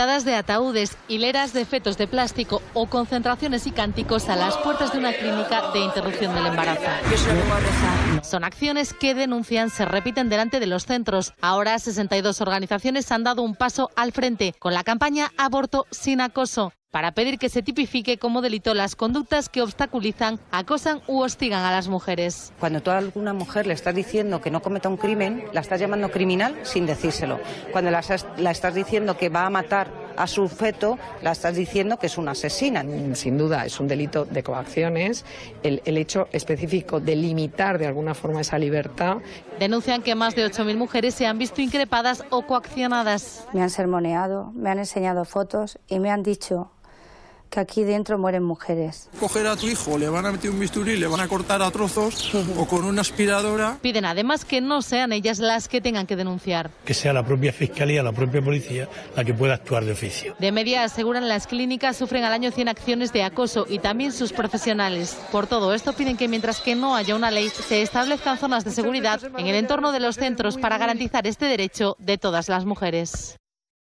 Pitadas de ataúdes, hileras de fetos de plástico o concentraciones y cánticos a las puertas de una clínica de interrupción del embarazo. Son acciones que denuncian se repiten delante de los centros. Ahora 62 organizaciones han dado un paso al frente con la campaña Aborto sin acoso para pedir que se tipifique como delito las conductas que obstaculizan, acosan u hostigan a las mujeres. Cuando tú a alguna mujer le estás diciendo que no cometa un crimen, la estás llamando criminal sin decírselo. Cuando la, la estás diciendo que va a matar a su feto, la estás diciendo que es una asesina. Sin duda es un delito de coacciones. El, el hecho específico de limitar de alguna forma esa libertad. Denuncian que más de 8.000 mujeres se han visto increpadas o coaccionadas. Me han sermoneado, me han enseñado fotos y me han dicho que aquí dentro mueren mujeres. Coger a tu hijo, le van a meter un bisturí, le van a cortar a trozos o con una aspiradora. Piden además que no sean ellas las que tengan que denunciar. Que sea la propia fiscalía, la propia policía la que pueda actuar de oficio. De media aseguran las clínicas sufren al año 100 acciones de acoso y también sus profesionales. Por todo esto piden que mientras que no haya una ley se establezcan zonas de seguridad en el entorno de los centros para garantizar este derecho de todas las mujeres.